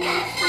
Bye.